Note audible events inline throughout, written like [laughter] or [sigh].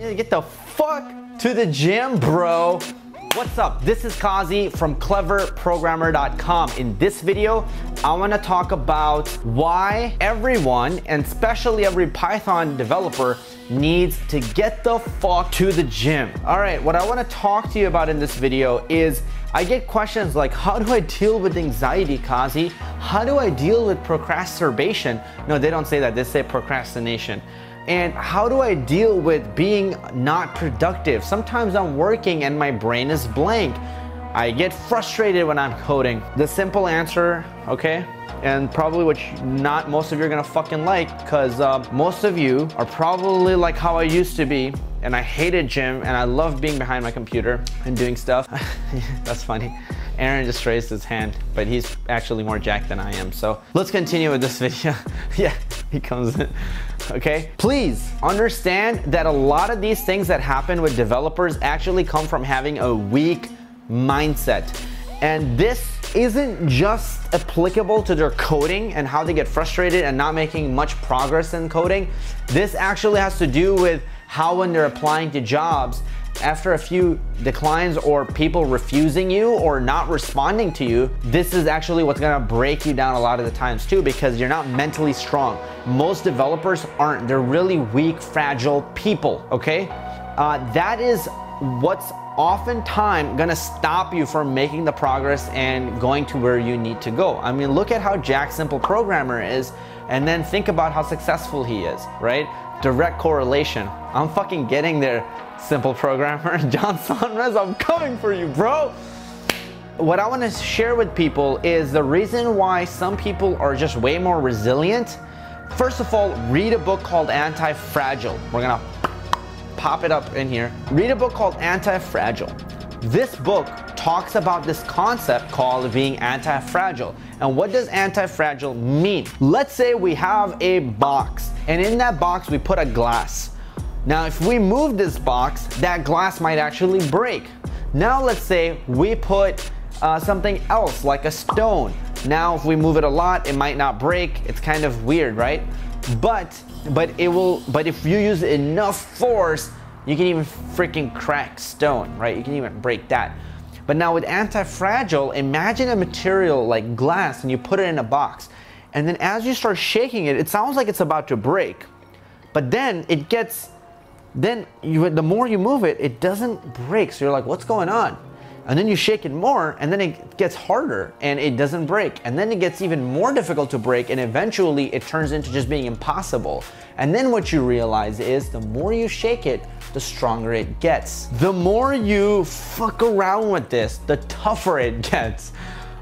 Get the fuck to the gym, bro. What's up? This is Qazi from cleverprogrammer.com. In this video, I want to talk about why everyone, and especially every Python developer, needs to get the fuck to the gym. All right, what I want to talk to you about in this video is I get questions like, how do I deal with anxiety, Qazi? How do I deal with procrastination? No, they don't say that, they say procrastination. And how do I deal with being not productive? Sometimes I'm working and my brain is blank. I get frustrated when I'm coding. The simple answer, okay, and probably which not most of you are gonna fucking like, because uh, most of you are probably like how I used to be, and I hated gym, and I love being behind my computer and doing stuff. [laughs] That's funny. Aaron just raised his hand, but he's actually more jacked than I am. So let's continue with this [laughs] video. yeah, [laughs] he comes in. Okay, please understand that a lot of these things that happen with developers actually come from having a weak mindset. And this isn't just applicable to their coding and how they get frustrated and not making much progress in coding. This actually has to do with how when they're applying to jobs, after a few declines or people refusing you or not responding to you, this is actually what's gonna break you down a lot of the times too because you're not mentally strong. Most developers aren't. They're really weak, fragile people, okay? Uh, that is what's oftentimes gonna stop you from making the progress and going to where you need to go. I mean, look at how Jack Simple Programmer is and then think about how successful he is, right? Direct correlation. I'm fucking getting there, Simple Programmer. [laughs] John Sonmez, I'm coming for you, bro. What I wanna share with people is the reason why some people are just way more resilient. First of all, read a book called Anti-Fragile. We're gonna pop it up in here. Read a book called Anti-Fragile. This book talks about this concept called being anti-fragile. And what does anti-fragile mean? Let's say we have a box and in that box we put a glass. Now if we move this box, that glass might actually break. Now let's say we put uh, something else like a stone. Now if we move it a lot, it might not break. It's kind of weird, right? But but it will but if you use enough force you can even freaking crack stone right you can even break that but now with anti-fragile imagine a material like glass and you put it in a box. And then as you start shaking it it sounds like it's about to break. But then it gets then you the more you move it it doesn't break. So you're like what's going on and then you shake it more and then it gets harder and it doesn't break. And then it gets even more difficult to break and eventually it turns into just being impossible. And then what you realize is the more you shake it the stronger it gets. The more you fuck around with this the tougher it gets.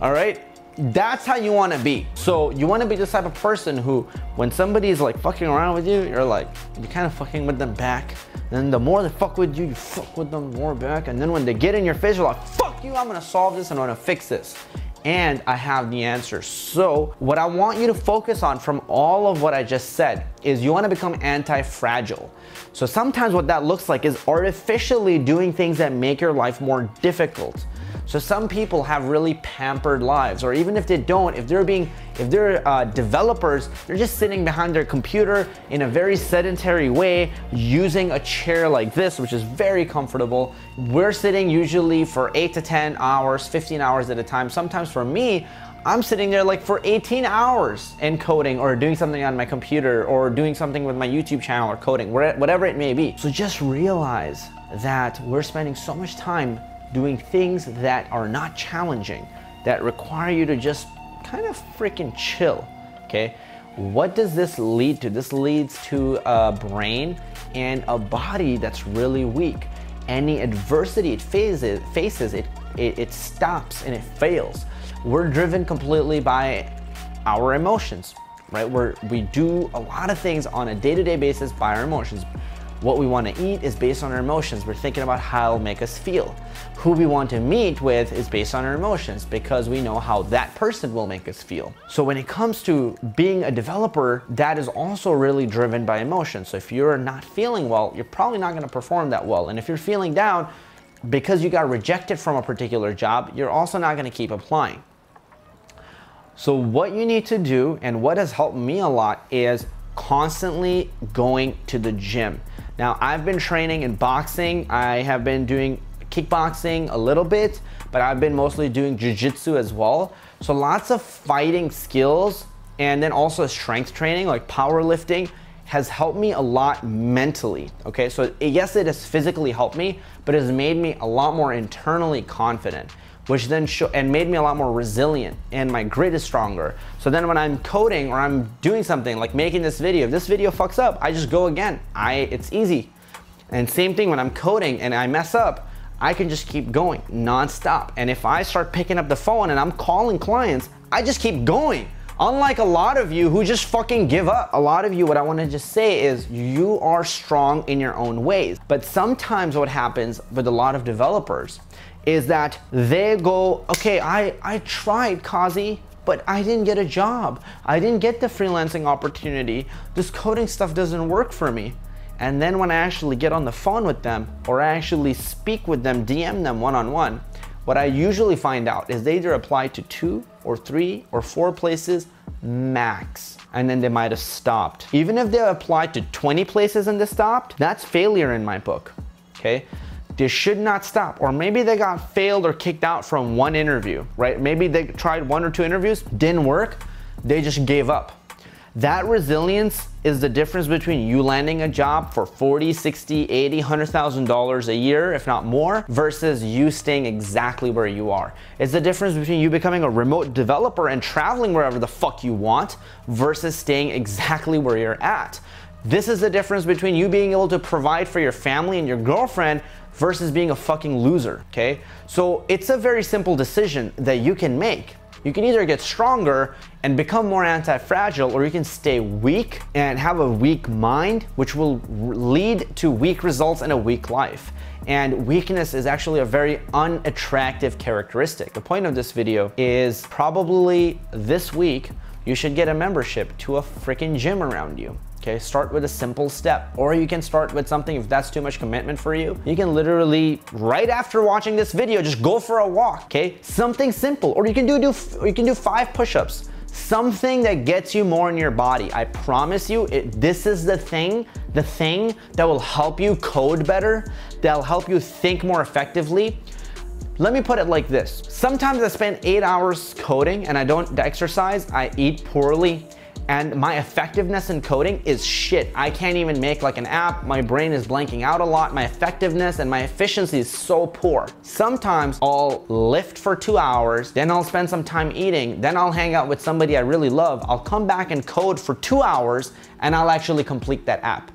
All right that's how you want to be. So you want to be this type of person who, when somebody's like fucking around with you, you're like, you're kind of fucking with them back. And the more they fuck with you, you fuck with them more back. And then when they get in your face, you're like, fuck you, I'm gonna solve this and I'm gonna fix this. And I have the answer. So what I want you to focus on from all of what I just said is you wanna become anti-fragile. So sometimes what that looks like is artificially doing things that make your life more difficult. So some people have really pampered lives, or even if they don't, if they're being, if they're uh, developers, they're just sitting behind their computer in a very sedentary way, using a chair like this, which is very comfortable. We're sitting usually for eight to 10 hours, 15 hours at a time. Sometimes for me, I'm sitting there like for 18 hours and coding or doing something on my computer or doing something with my YouTube channel or coding, whatever it may be. So just realize that we're spending so much time doing things that are not challenging, that require you to just kind of freaking chill, okay? What does this lead to? This leads to a brain and a body that's really weak. Any adversity it faces, faces it, it, it stops and it fails. We're driven completely by our emotions, right? We're, we do a lot of things on a day-to-day -day basis by our emotions. What we want to eat is based on our emotions. We're thinking about how it'll make us feel. Who we want to meet with is based on our emotions because we know how that person will make us feel. So when it comes to being a developer, that is also really driven by emotions. So if you're not feeling well, you're probably not going to perform that well. And if you're feeling down, because you got rejected from a particular job, you're also not going to keep applying. So what you need to do and what has helped me a lot is constantly going to the gym. Now, I've been training in boxing. I have been doing kickboxing a little bit, but I've been mostly doing jujitsu as well. So lots of fighting skills and then also strength training like powerlifting has helped me a lot mentally. Okay, so yes, it has physically helped me, but it has made me a lot more internally confident, which then show, and made me a lot more resilient, and my grit is stronger. So then when I'm coding or I'm doing something like making this video, if this video fucks up, I just go again. I it's easy. And same thing when I'm coding and I mess up, I can just keep going nonstop. And if I start picking up the phone and I'm calling clients, I just keep going. Unlike a lot of you who just fucking give up. A lot of you, what I want to just say is you are strong in your own ways. But sometimes what happens with a lot of developers is that they go, okay, I, I tried Qazi, but I didn't get a job. I didn't get the freelancing opportunity. This coding stuff doesn't work for me. And then when I actually get on the phone with them or I actually speak with them, DM them one on one, what I usually find out is they either apply to two or three or four places max, and then they might have stopped. Even if they applied to 20 places and they stopped, that's failure in my book, okay? They should not stop. Or maybe they got failed or kicked out from one interview, right? Maybe they tried one or two interviews, didn't work, they just gave up. That resilience is the difference between you landing a job for 40, 60, 80, $100,000 a year, if not more, versus you staying exactly where you are. It's the difference between you becoming a remote developer and traveling wherever the fuck you want versus staying exactly where you're at. This is the difference between you being able to provide for your family and your girlfriend versus being a fucking loser, okay? So it's a very simple decision that you can make. You can either get stronger and become more anti-fragile or you can stay weak and have a weak mind which will lead to weak results and a weak life. And weakness is actually a very unattractive characteristic. The point of this video is probably this week you should get a membership to a freaking gym around you. Okay, start with a simple step. Or you can start with something if that's too much commitment for you. You can literally, right after watching this video, just go for a walk, okay? Something simple. Or you can do, do you can do five push-ups. Something that gets you more in your body. I promise you, it, this is the thing, the thing that will help you code better, that'll help you think more effectively. Let me put it like this. Sometimes I spend eight hours coding and I don't exercise, I eat poorly, and my effectiveness in coding is shit. I can't even make like an app. My brain is blanking out a lot. My effectiveness and my efficiency is so poor. Sometimes I'll lift for two hours, then I'll spend some time eating, then I'll hang out with somebody I really love. I'll come back and code for two hours and I'll actually complete that app.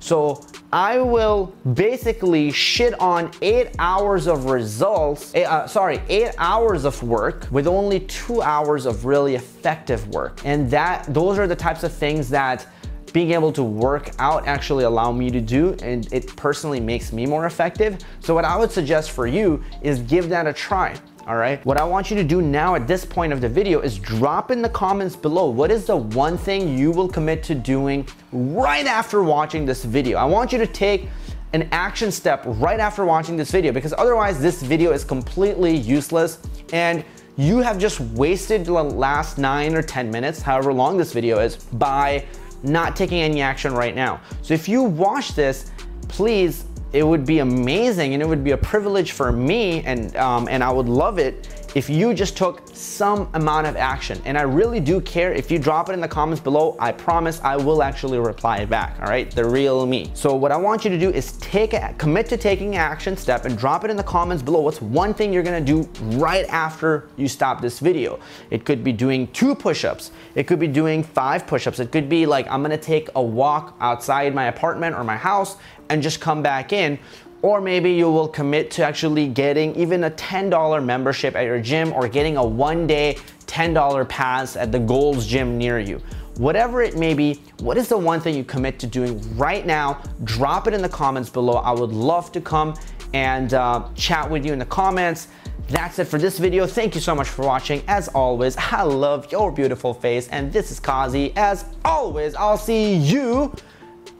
So I will basically shit on eight hours of results, eh, uh, sorry, eight hours of work with only two hours of really effective work. And that, those are the types of things that being able to work out actually allow me to do and it personally makes me more effective. So what I would suggest for you is give that a try all right? What I want you to do now at this point of the video is drop in the comments below what is the one thing you will commit to doing right after watching this video. I want you to take an action step right after watching this video because otherwise this video is completely useless and you have just wasted the last nine or 10 minutes, however long this video is, by not taking any action right now. So if you watch this, please it would be amazing and it would be a privilege for me and, um, and I would love it if you just took some amount of action. And I really do care if you drop it in the comments below, I promise I will actually reply back, all right? The real me. So what I want you to do is take a, commit to taking action step and drop it in the comments below. What's one thing you're gonna do right after you stop this video? It could be doing two push-ups. It could be doing five push-ups. It could be like, I'm gonna take a walk outside my apartment or my house and just come back in or maybe you will commit to actually getting even a $10 membership at your gym or getting a one day $10 pass at the Gold's Gym near you. Whatever it may be, what is the one thing you commit to doing right now? Drop it in the comments below. I would love to come and uh, chat with you in the comments. That's it for this video. Thank you so much for watching. As always, I love your beautiful face. And this is Qazi. As always, I'll see you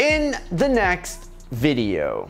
in the next video.